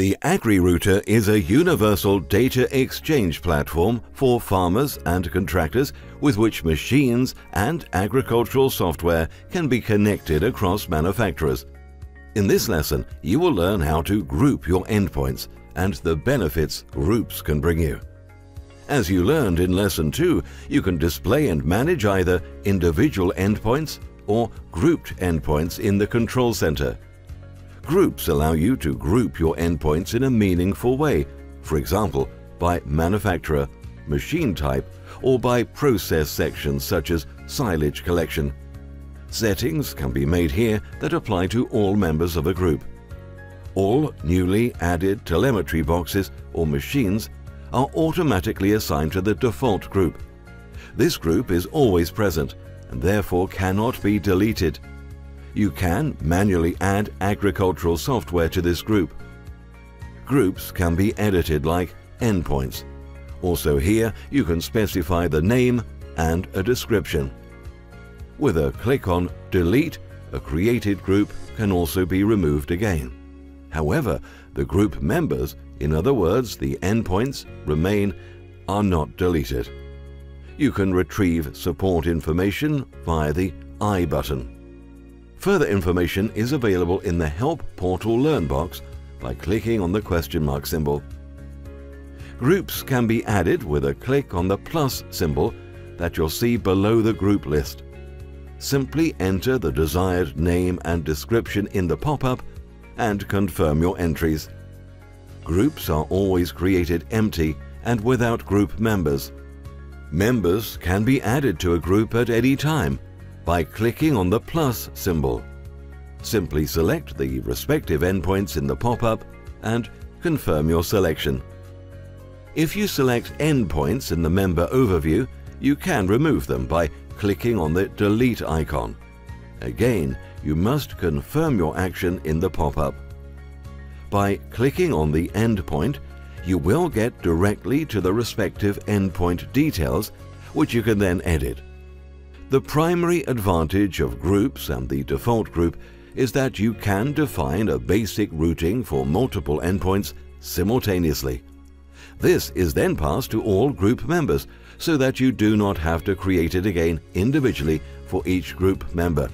The AgriRouter is a universal data exchange platform for farmers and contractors with which machines and agricultural software can be connected across manufacturers. In this lesson, you will learn how to group your endpoints and the benefits groups can bring you. As you learned in Lesson 2, you can display and manage either individual endpoints or grouped endpoints in the Control Center. Groups allow you to group your endpoints in a meaningful way, for example, by manufacturer, machine type, or by process sections such as silage collection. Settings can be made here that apply to all members of a group. All newly added telemetry boxes or machines are automatically assigned to the default group. This group is always present and therefore cannot be deleted you can manually add agricultural software to this group. Groups can be edited like endpoints. Also here, you can specify the name and a description. With a click on Delete, a created group can also be removed again. However, the group members, in other words the endpoints, remain, are not deleted. You can retrieve support information via the I button. Further information is available in the Help Portal Learn box by clicking on the question mark symbol. Groups can be added with a click on the plus symbol that you'll see below the group list. Simply enter the desired name and description in the pop-up and confirm your entries. Groups are always created empty and without group members. Members can be added to a group at any time by clicking on the plus symbol. Simply select the respective endpoints in the pop-up and confirm your selection. If you select endpoints in the member overview, you can remove them by clicking on the delete icon. Again, you must confirm your action in the pop-up. By clicking on the endpoint, you will get directly to the respective endpoint details, which you can then edit. The primary advantage of groups and the default group is that you can define a basic routing for multiple endpoints simultaneously. This is then passed to all group members so that you do not have to create it again individually for each group member.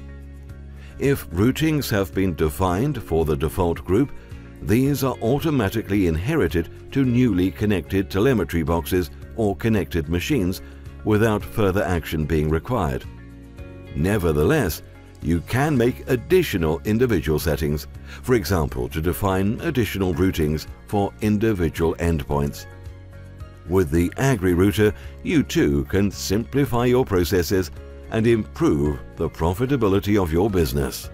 If routings have been defined for the default group, these are automatically inherited to newly connected telemetry boxes or connected machines without further action being required. Nevertheless, you can make additional individual settings, for example to define additional routings for individual endpoints. With the AgriRouter, you too can simplify your processes and improve the profitability of your business.